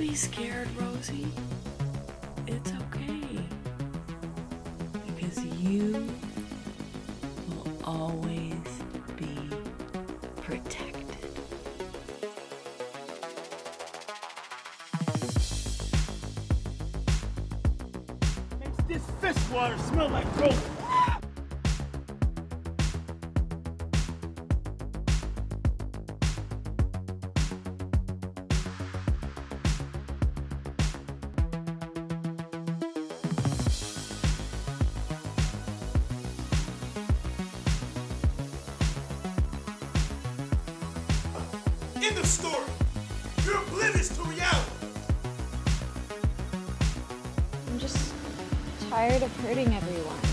be scared, Rosie. It's okay. Because you will always be protected. Makes this fish water smell like rope. End of story. You're oblivious to reality. I'm just tired of hurting everyone.